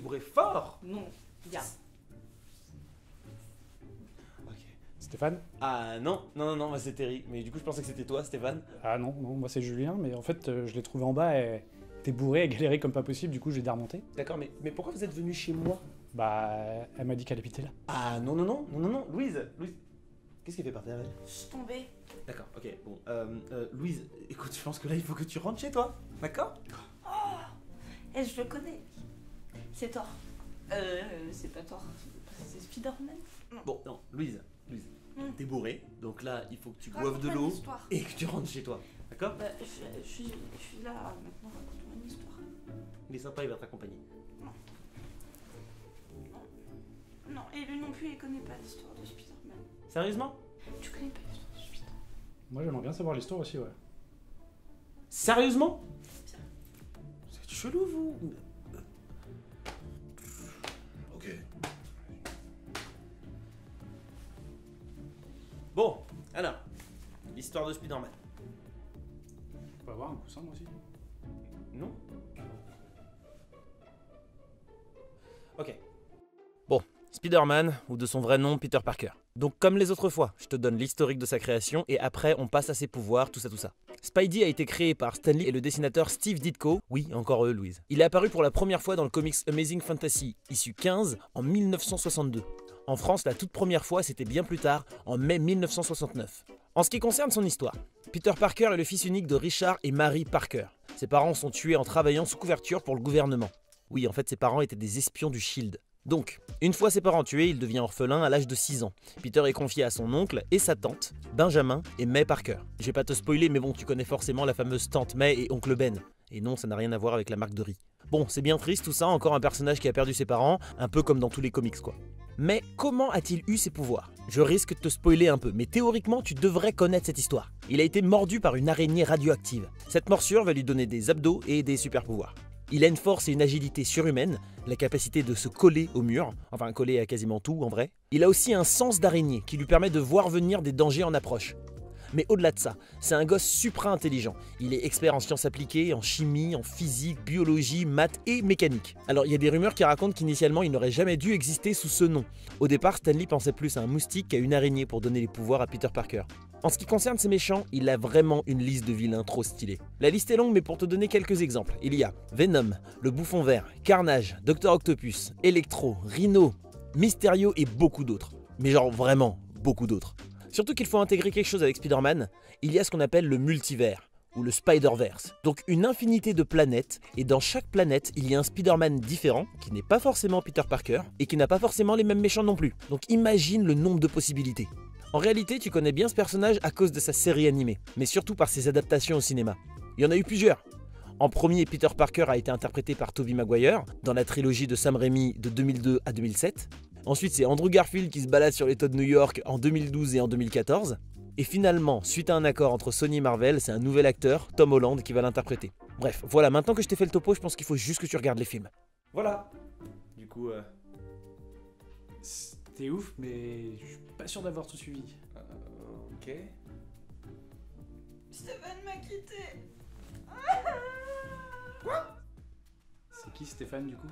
bourré fort Non, bien. Ok. Stéphane? Ah non, non, non, non, moi c'est Terry. Mais du coup, je pensais que c'était toi, Stéphane. Ah non, non, moi c'est Julien, mais en fait, euh, je l'ai trouvé en bas et t'es bourré et galéré comme pas possible, du coup j'ai dû remonter. D'accord, mais, mais pourquoi vous êtes venu chez moi? Bah, elle m'a dit qu'elle habitait là. Ah non, non, non, non, non, non, Louise, Louise. Qu'est-ce qu'elle fait par terre elle? Je suis tombée. D'accord, ok, bon. Euh, euh, Louise, écoute, je pense que là, il faut que tu rentres chez toi, d'accord Je le connais. C'est Thor. Euh, c'est pas Thor. C'est Spider-Man. Bon, non, Louise, Louise, Hmm. t'es bourré, donc là, il faut que tu boives de l'eau et que tu rentres chez toi, d'accord? Bah, je, je suis, je suis là maintenant. Raconte-moi une histoire. Il est sympa, il va t'accompagner. Non, et lui non plus, il connaît pas l'histoire de Spider-Man. Sérieusement? Tu connais pas l'histoire de Spider-Man? Moi j'aimerais bien savoir l'histoire aussi, ouais. Sérieusement? Chelou, vous Ok. Bon, alors, l'histoire de Spider-Man. On peut avoir un coussin moi aussi Non Ok. Spider-Man, ou de son vrai nom, Peter Parker. Donc comme les autres fois, je te donne l'historique de sa création et après on passe à ses pouvoirs, tout ça, tout ça. Spidey a été créé par Stan Lee et le dessinateur Steve Ditko. Oui, encore eux, Louise. Il est apparu pour la première fois dans le comics Amazing Fantasy, issue 15, en 1962. En France, la toute première fois, c'était bien plus tard, en mai 1969. En ce qui concerne son histoire, Peter Parker est le fils unique de Richard et Mary Parker. Ses parents sont tués en travaillant sous couverture pour le gouvernement. Oui, en fait, ses parents étaient des espions du Shield. Donc, une fois ses parents tués, il devient orphelin à l'âge de 6 ans. Peter est confié à son oncle et sa tante, Benjamin et May Parker. Je vais pas te spoiler, mais bon, tu connais forcément la fameuse tante May et oncle Ben. Et non, ça n'a rien à voir avec la marque de riz. Bon, c'est bien triste tout ça, encore un personnage qui a perdu ses parents, un peu comme dans tous les comics quoi. Mais comment a-t-il eu ses pouvoirs? Je risque de te spoiler un peu, mais théoriquement tu devrais connaître cette histoire. Il a été mordu par une araignée radioactive. Cette morsure va lui donner des abdos et des super pouvoirs. Il a une force et une agilité surhumaines, la capacité de se coller au mur, enfin coller à quasiment tout en vrai. Il a aussi un sens d'araignée qui lui permet de voir venir des dangers en approche. Mais au-delà de ça, c'est un gosse supra intelligent. Il est expert en sciences appliquées, en chimie, en physique, biologie, maths et mécanique. Alors il y a des rumeurs qui racontent qu'initialement il n'aurait jamais dû exister sous ce nom. Au départ, Stanley pensait plus à un moustique qu'à une araignée pour donner les pouvoirs à Peter Parker. En ce qui concerne ses méchants, il a vraiment une liste de vilains trop stylés. La liste est longue, mais pour te donner quelques exemples, il y a Venom, le bouffon vert, Carnage, Docteur Octopus, Electro, Rhino, Mysterio et beaucoup d'autres. Mais genre vraiment beaucoup d'autres. Surtout qu'il faut intégrer quelque chose avec Spider-Man, il y a ce qu'on appelle le multivers, ou le Spider-Verse. Donc une infinité de planètes, et dans chaque planète, il y a un Spider-Man différent, qui n'est pas forcément Peter Parker, et qui n'a pas forcément les mêmes méchants non plus. Donc imagine le nombre de possibilités. En réalité, tu connais bien ce personnage à cause de sa série animée, mais surtout par ses adaptations au cinéma. Il y en a eu plusieurs. En premier, Peter Parker a été interprété par Tobey Maguire dans la trilogie de Sam Raimi de 2002 à 2007. Ensuite, c'est Andrew Garfield qui se balade sur les toits de New York en 2012 et en 2014. Et finalement, suite à un accord entre Sony et Marvel, c'est un nouvel acteur, Tom Holland, qui va l'interpréter. Bref, voilà, maintenant que je t'ai fait le topo, je pense qu'il faut juste que tu regardes les films. Voilà. Du coup, euh, C'était ouf, mais je suis pas sûr d'avoir tout suivi. ok. Steven m'a quitté. C'est qui Stéphane du coup?